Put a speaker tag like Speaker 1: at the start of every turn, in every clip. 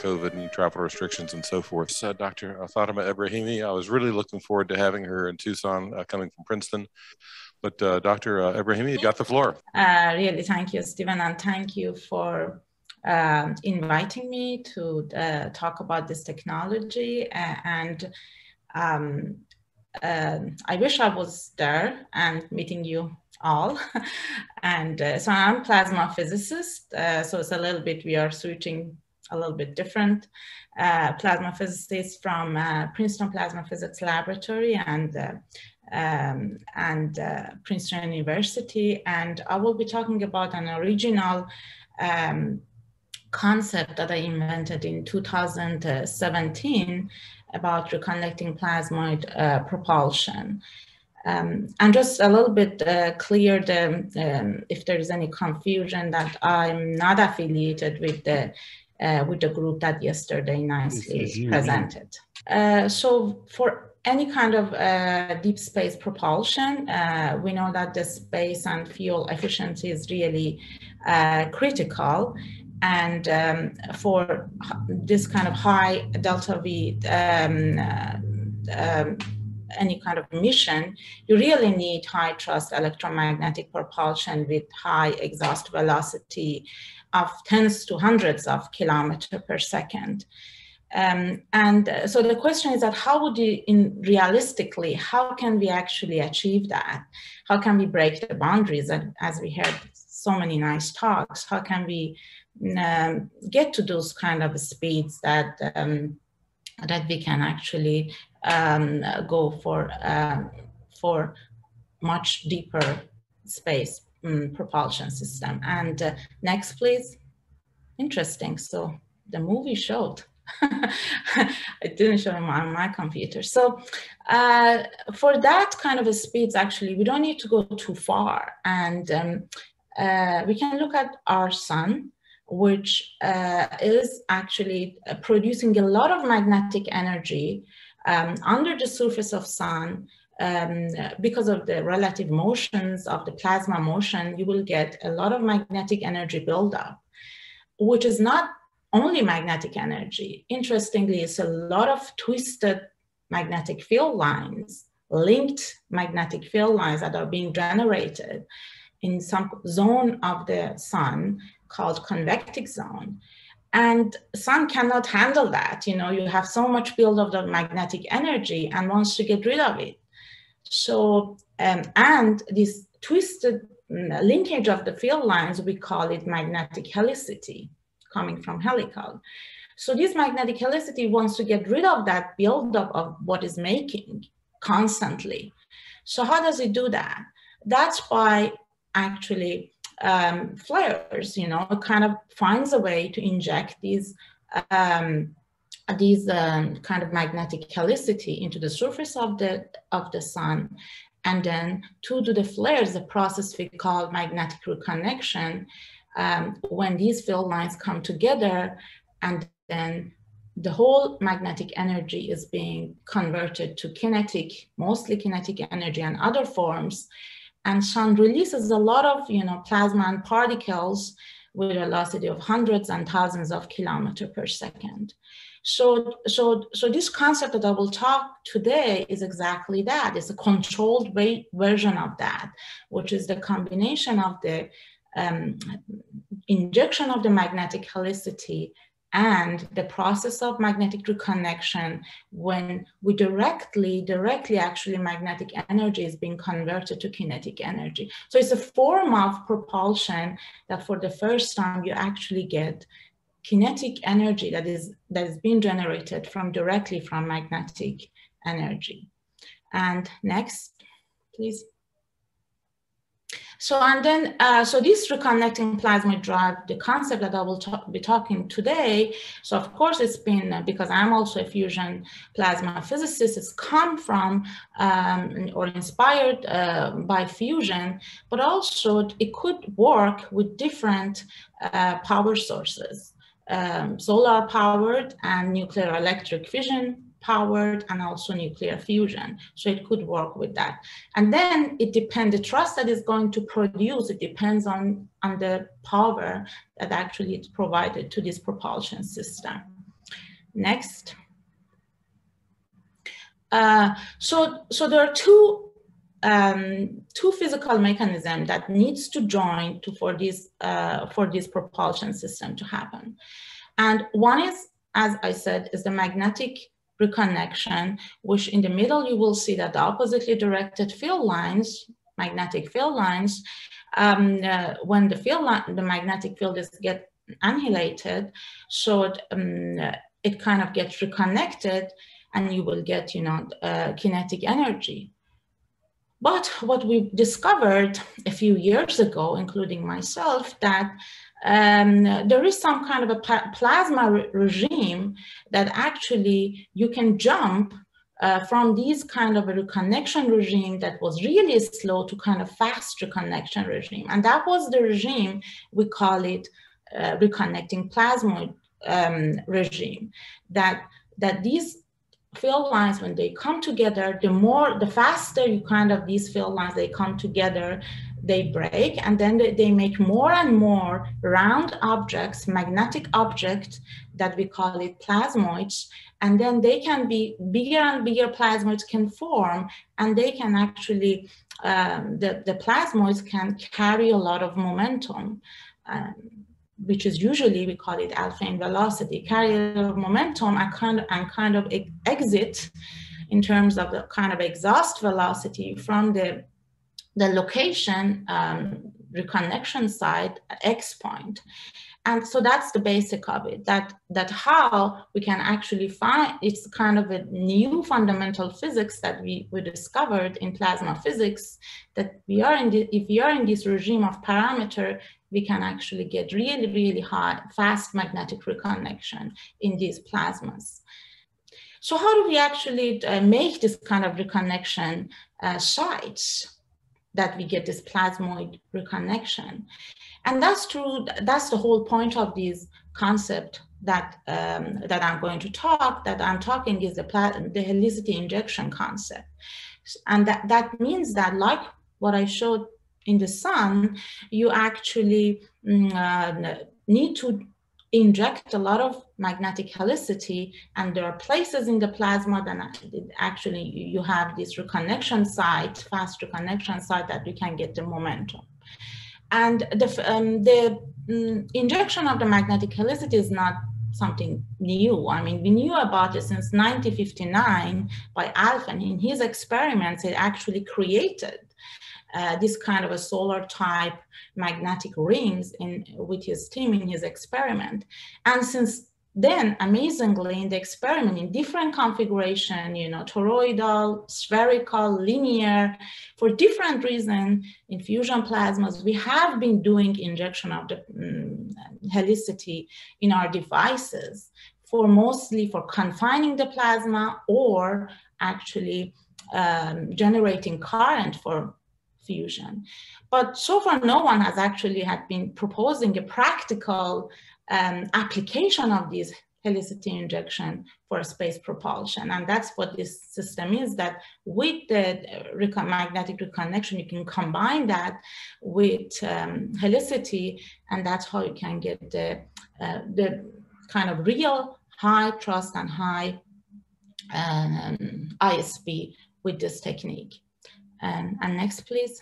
Speaker 1: COVID and travel restrictions and so forth. So, Dr. Fatima Ebrahimi, I was really looking forward to having her in Tucson, uh, coming from Princeton. But uh, Dr. Uh, Ebrahimi, you got the floor.
Speaker 2: Uh, really, thank you, Stephen, and thank you for uh, inviting me to uh, talk about this technology. and um, I wish I was there and meeting you all. and uh, so I'm plasma physicist. Uh, so it's a little bit, we are switching a little bit different. Uh, plasma physicist from uh, Princeton Plasma Physics Laboratory and uh, um, and uh, Princeton University. And I will be talking about an original um, concept that I invented in 2017 about reconnecting plasmoid propulsion. Um, and just a little bit uh, clear the, um, if there is any confusion that I'm not affiliated with the uh, with the group that yesterday nicely presented. Uh, so for any kind of uh, deep space propulsion, uh, we know that the space and fuel efficiency is really uh, critical. And um, for this kind of high delta V um, um, any kind of mission, you really need high thrust electromagnetic propulsion with high exhaust velocity of tens to hundreds of kilometers per second. Um, and uh, so the question is that how would you, in realistically, how can we actually achieve that? How can we break the boundaries? And as we heard so many nice talks, how can we um, get to those kind of speeds that um, that we can actually um, go for um, for much deeper space um, propulsion system. And uh, next, please. Interesting. So the movie showed. it didn't show on my, my computer. So uh, for that kind of a speeds, actually, we don't need to go too far. And um, uh, we can look at our sun which uh, is actually uh, producing a lot of magnetic energy um, under the surface of sun um, because of the relative motions of the plasma motion, you will get a lot of magnetic energy buildup, which is not only magnetic energy. Interestingly, it's a lot of twisted magnetic field lines, linked magnetic field lines that are being generated in some zone of the sun called convective zone. And sun cannot handle that. You know, you have so much buildup of magnetic energy and wants to get rid of it. So, um, and this twisted mm, linkage of the field lines, we call it magnetic helicity, coming from helical. So this magnetic helicity wants to get rid of that buildup of what is making constantly. So how does it do that? That's by actually um, flares, you know, kind of finds a way to inject these um, these um, kind of magnetic helicity into the surface of the of the sun, and then to do the flares, the process we call magnetic reconnection, um, when these field lines come together, and then the whole magnetic energy is being converted to kinetic, mostly kinetic energy and other forms, and sun releases a lot of you know plasma and particles with a velocity of hundreds and thousands of kilometers per second. So, so, so this concept that I will talk today is exactly that. It's a controlled way, version of that, which is the combination of the um, injection of the magnetic helicity and the process of magnetic reconnection when we directly directly actually magnetic energy is being converted to kinetic energy. So it's a form of propulsion that for the first time you actually get kinetic energy that is that is being generated from directly from magnetic energy. And next please so, and then, uh, so this reconnecting plasmoid drive, the concept that I will talk, be talking today, so of course it's been, uh, because I'm also a fusion plasma physicist, it's come from um, or inspired uh, by fusion, but also it could work with different uh, power sources. Um, solar powered and nuclear electric fission powered and also nuclear fusion. So it could work with that. And then it depends, the thrust that is going to produce, it depends on, on the power that actually is provided to this propulsion system. Next. Uh, so, so there are two um, two physical mechanisms that needs to join to, for this uh, for this propulsion system to happen. And one is, as I said, is the magnetic reconnection, which in the middle you will see that the oppositely directed field lines, magnetic field lines, um, uh, when the field line, the magnetic field is get annihilated, so it, um, it kind of gets reconnected, and you will get, you know, uh, kinetic energy. But what we discovered a few years ago, including myself, that um, there is some kind of a plasma re regime that actually you can jump uh, from these kind of a reconnection regime that was really slow to kind of fast reconnection regime. And that was the regime, we call it uh, reconnecting plasmoid um, regime, that, that these field lines when they come together the more the faster you kind of these field lines they come together they break and then they, make more and more round objects magnetic objects that we call it plasmoids and then they can be bigger and bigger plasmoids can form and they can actually um, the, the plasmoids can carry a lot of momentum um, which is usually we call it Alfvén velocity, carry a lot of momentum and kind of, and kind of exit in terms of the kind of exhaust velocity from the, the location um, reconnection site X point. And so that's the basic of it, that, that how we can actually find, it's kind of a new fundamental physics that we, we discovered in plasma physics, that we are in the, if we are in this regime of parameter, we can actually get really, really high, fast magnetic reconnection in these plasmas. So how do we actually uh, make this kind of reconnection uh, sites that we get this plasmoid reconnection? And that's true, that's the whole point of this concept that, um, that I'm going to talk, that I'm talking is the, the helicity injection concept. And that, that means that like what I showed in the sun, you actually mm, uh, need to inject a lot of magnetic helicity and there are places in the plasma that actually you have this reconnection site, fast reconnection site that you can get the momentum. And the, um, the um, injection of the magnetic helicity is not something new. I mean, we knew about it since 1959 by Alfvén. In his experiments, it actually created uh, this kind of a solar type magnetic rings in with his team in his experiment. And since then, amazingly, in the experiment, in different configuration, you know, toroidal, spherical, linear, for different reasons, in fusion plasmas, we have been doing injection of the um, helicity in our devices for mostly for confining the plasma or actually um, generating current for fusion. But so far, no one has actually had been proposing a practical um, application of these helicity injection for space propulsion. And that's what this system is, that with the magnetic reconnection, you can combine that with um, helicity, and that's how you can get the, uh, the kind of real high thrust and high um, ISP with this technique. Um, and next, please.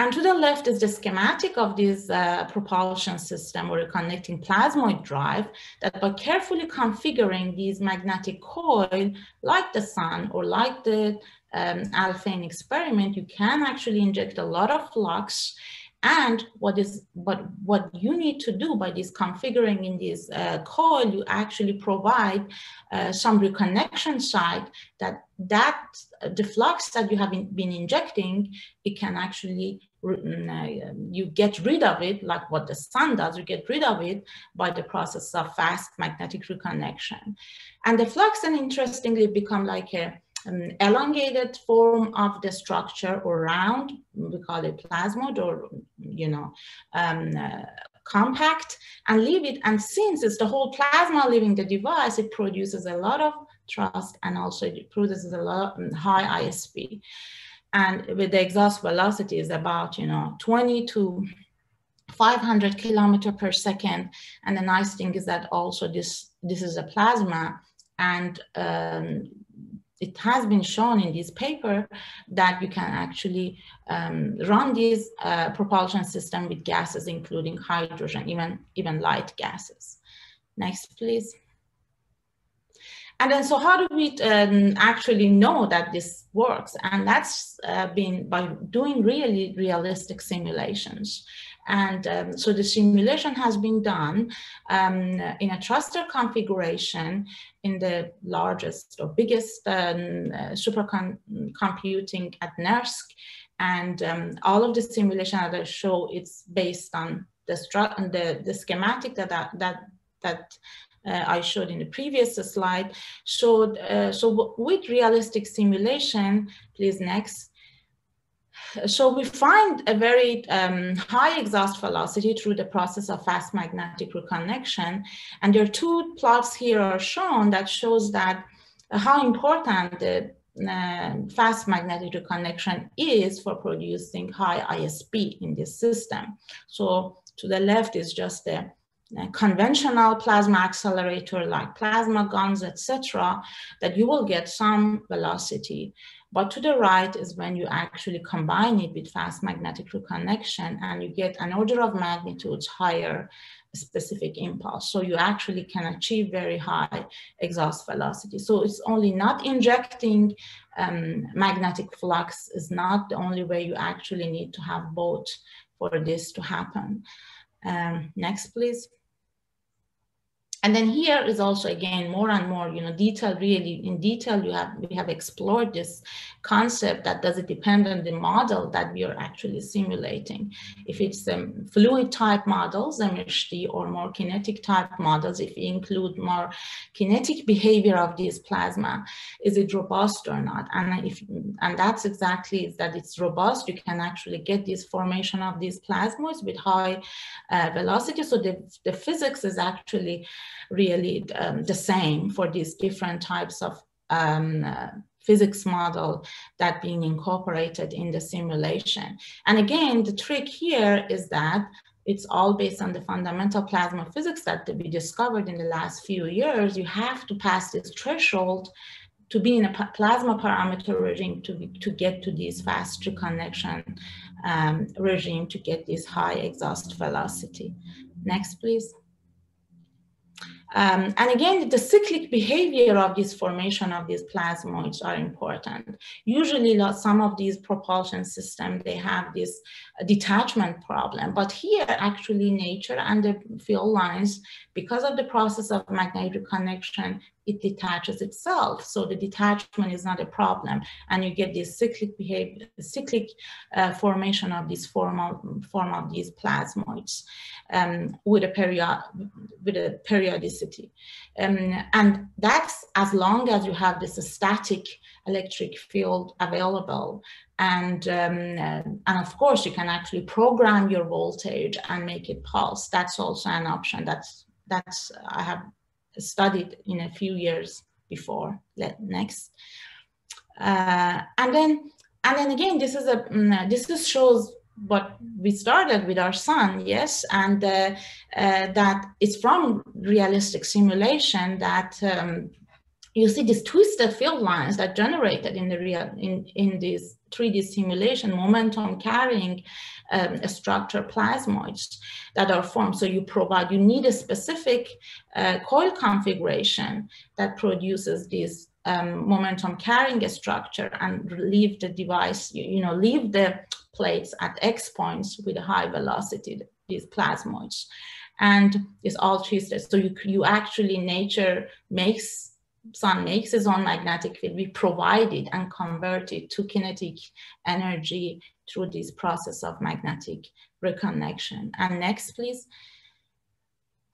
Speaker 2: And to the left is the schematic of this uh, propulsion system or a connecting plasmoid drive that by carefully configuring these magnetic coil, like the sun or like the um, Alfvén experiment, you can actually inject a lot of flux and what is what what you need to do by this configuring in this uh, coil, you actually provide uh, some reconnection site that that uh, the flux that you have in, been injecting, it can actually mm, uh, you get rid of it like what the sun does. You get rid of it by the process of fast magnetic reconnection, and the flux then interestingly become like a an elongated form of the structure or round, we call it plasmoid or, you know, um, uh, compact and leave it. And since it's the whole plasma leaving the device, it produces a lot of thrust and also it produces a lot of high ISP. And with the exhaust velocity is about, you know, 20 to 500 kilometer per second. And the nice thing is that also this, this is a plasma and um, it has been shown in this paper that you can actually um, run this uh, propulsion system with gases, including hydrogen, even, even light gases. Next, please. And then, so how do we um, actually know that this works? And that's uh, been by doing really realistic simulations. And um, so the simulation has been done um, in a thruster configuration in the largest or biggest um, uh, supercomputing at NERSC. And um, all of the simulation that I show, it's based on the, the, the schematic that, that, that uh, I showed in the previous slide showed, uh, so with realistic simulation, please next, so we find a very um, high exhaust velocity through the process of fast magnetic reconnection. And there are two plots here are shown that shows that how important the uh, fast magnetic reconnection is for producing high ISP in this system. So to the left is just the conventional plasma accelerator like plasma guns, etc., that you will get some velocity. But to the right is when you actually combine it with fast magnetic reconnection and you get an order of magnitudes higher specific impulse. So you actually can achieve very high exhaust velocity. So it's only not injecting um, magnetic flux is not the only way you actually need to have both for this to happen. Um, next, please. And then here is also again more and more, you know, detail really in detail. You have we have explored this concept that does it depend on the model that we are actually simulating. If it's um, fluid type models, MHD, or more kinetic type models, if we include more kinetic behavior of this plasma, is it robust or not? And if and that's exactly that it's robust. You can actually get this formation of these plasmoids with high uh, velocity. So the the physics is actually really um, the same for these different types of um, uh, physics model that being incorporated in the simulation. And again, the trick here is that it's all based on the fundamental plasma physics that we discovered in the last few years. You have to pass this threshold to be in a plasma parameter regime to, to get to this fast reconnection um, regime to get this high exhaust velocity. Next, please. Um, and again, the cyclic behavior of this formation of these plasmoids are important. Usually some of these propulsion systems, they have this detachment problem, but here actually nature and the field lines, because of the process of magnetic connection, it detaches itself. So the detachment is not a problem. And you get this cyclic behavior, cyclic uh, formation of this form of, form of these plasmoids um, with, a period, with a periodicity. Um, and that's as long as you have this static electric field available. And, um, and of course, you can actually program your voltage and make it pulse. That's also an option. That's, that's I have studied in a few years before. Next. Uh, and then and then again, this is a mm, this is shows what we started with our sun, yes, and uh, uh, that it's from realistic simulation that um, you see these twisted field lines that generated in the real in in this 3D simulation momentum carrying um, structure plasmoids that are formed. So you provide, you need a specific uh, coil configuration that produces this um, momentum carrying a structure and leave the device, you, you know, leave the plates at X points with a high velocity, these plasmoids. And it's all twisted. So you, you actually, nature makes sun makes its own magnetic field, we provide it and convert it to kinetic energy through this process of magnetic reconnection. And next, please.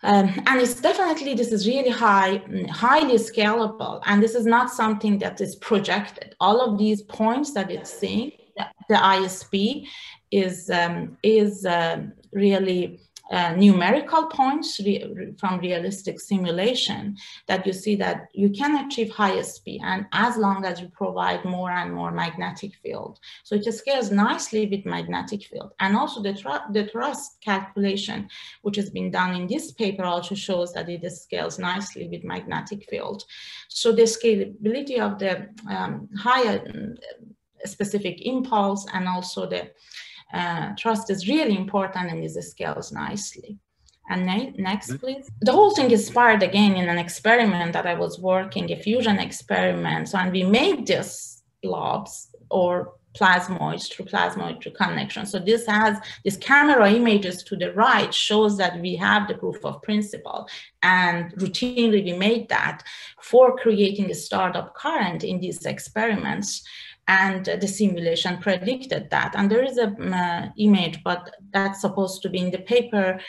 Speaker 2: Um, and it's definitely, this is really high, highly scalable. And this is not something that is projected. All of these points that it's seeing, the ISP is, um, is um, really uh, numerical points re from realistic simulation that you see that you can achieve higher speed and as long as you provide more and more magnetic field. So it scales nicely with magnetic field. And also the, the thrust calculation, which has been done in this paper also shows that it scales nicely with magnetic field. So the scalability of the um, higher mm, specific impulse and also the uh, thrust is really important and it scales nicely. And next, mm-hmm. please. The whole thing inspired again in an experiment that I was working, a fusion experiment. So, and we made these blobs or plasmoids through plasmoid reconnection. So this has this camera images to the right shows that we have the proof of principle and routinely we made that for creating a startup current in these experiments and the simulation predicted that. And there is a uh, image, but that's supposed to be in the paper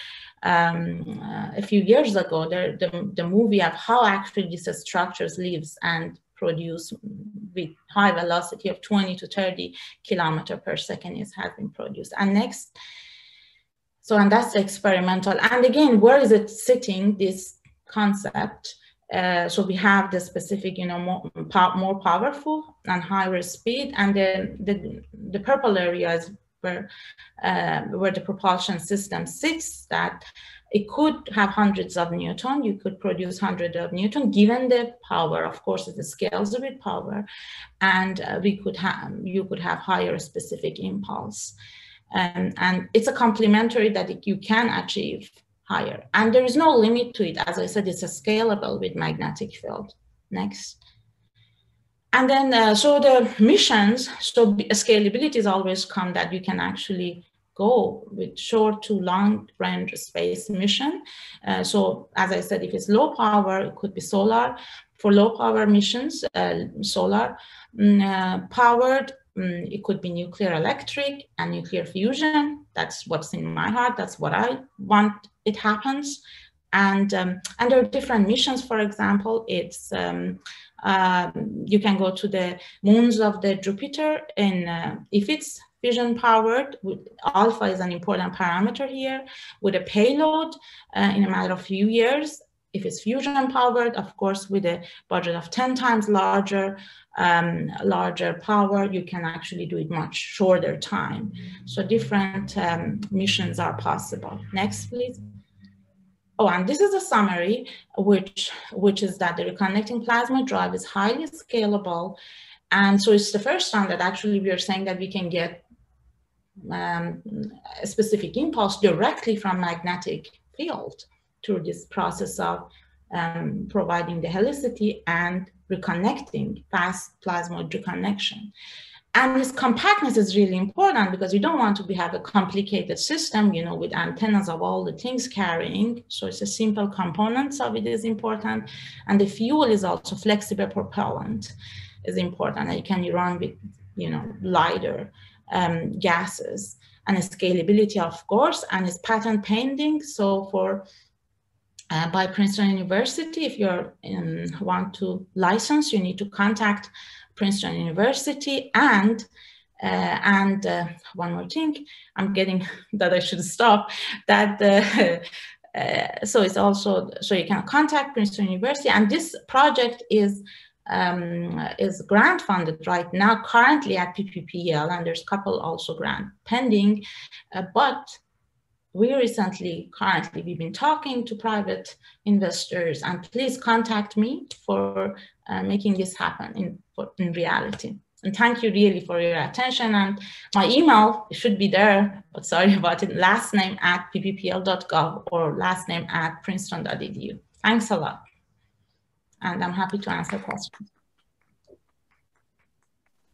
Speaker 2: um, uh, a few years ago, the, the, the, movie of how actually these structures lives and produce with high velocity of 20 to 30 kilometer per second is has been produced. And next, so and that's experimental. And again, where is it sitting, this concept? Uh, so we have the specific, you know, more, more powerful and higher speed, and the, the, the purple areas where, uh, where the propulsion system sits that it could have hundreds of newton. You could produce hundreds of newton given the power. Of course, it scales with power, and uh, we could have you could have higher specific impulse, um, and it's a complementary that you can achieve higher. And there is no limit to it. As I said, it's a scalable with magnetic field. Next. And then, uh, so the missions, so scalability is always come that you can actually go with short to long range space mission. Uh, so as I said, if it's low power, it could be solar. For low power missions, uh, solar mm, uh, powered, um, it could be nuclear electric and nuclear fusion. That's what's in my heart. That's what I want it happens. And, um, and there are different missions, for example, it's um, uh, you can go to the moons of the Jupiter and uh, if it's fusion powered, alpha is an important parameter here, with a payload uh, in a matter of few years. If it's fusion powered, of course, with a budget of 10 times larger, um, larger power, you can actually do it much shorter time. So different um, missions are possible. Next, please. Oh, and this is a summary, which, which is that the reconnecting plasma drive is highly scalable. And so it's the first time that actually we are saying that we can get um, a specific impulse directly from magnetic field through this process of um, providing the helicity and reconnecting fast plasmoid reconnection. And this compactness is really important because you don't want to be, have a complicated system, you know, with antennas of all the things carrying. So it's a simple components of it is important. And the fuel is also flexible propellant is important. And you can run with, you know, lighter um, gases and scalability, of course, and it's patent pending. So for uh, by Princeton University, if you want to license, you need to contact Princeton University and uh, and uh, one more thing, I'm getting that I should stop. That uh, so it's also so you can contact Princeton University, and this project is um, is grant funded right now, currently at PPPL, and there's a couple also grant pending, uh, but we recently, currently, we've been talking to private investors and please contact me for uh, making this happen in, for, in reality. And thank you really for your attention. And my email should be there, but sorry about it, last name at pppl.gov or last name at princeton.edu. Thanks a lot. And I'm happy to answer questions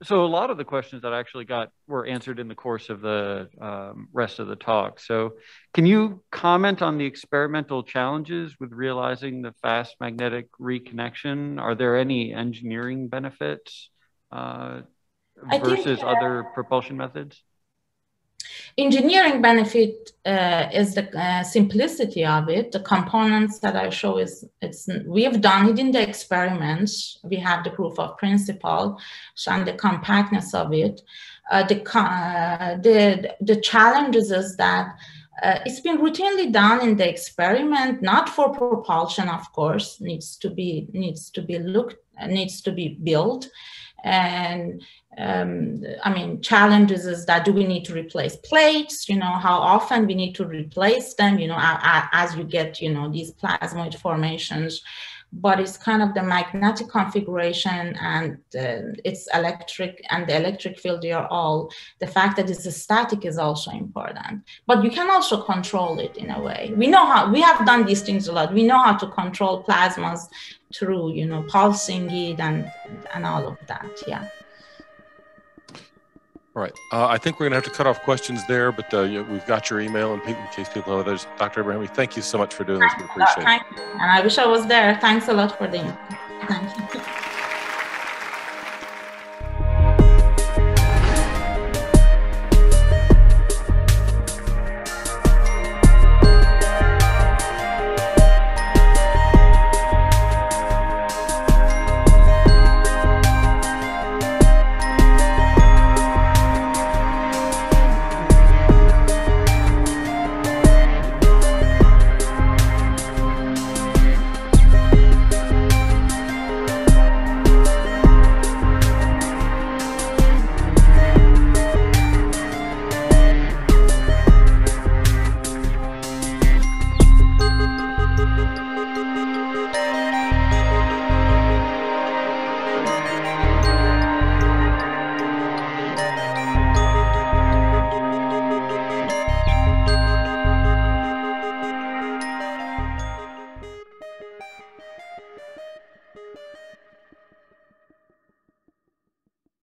Speaker 3: so a lot of the questions that I actually got were answered in the course of the um, rest of the talk. So can you comment on the experimental challenges with realizing the fast magnetic reconnection? Are there any engineering benefits uh, versus think, uh, other propulsion methods?
Speaker 2: Engineering benefit uh, is the uh, simplicity of it. The components that I show is it's we have done it in the experiments. We have the proof of principle and the compactness of it. Uh, the, uh, the the challenges is that Uh, it's been routinely done in the experiment, not for propulsion, of course, needs to be needs to be looked needs to be built. And um, I mean, challenges is that do we need to replace plates? You know, how often we need to replace them? You know, as you get you know these plasmoid formations but it's kind of the magnetic configuration and uh, it's electric and the electric field are all the fact that it's static is also important but you can also control it in a way we know how we have done these things a lot we know how to control plasmas through you know pulsing it and and all of that yeah
Speaker 1: all right. Uh, I think we're going to have to cut off questions there, but uh, we've got your email in case people have others. Dr. Ebrahimi, thank you so much for doing this. We appreciate it.
Speaker 2: And I wish I was there. Thanks a lot for the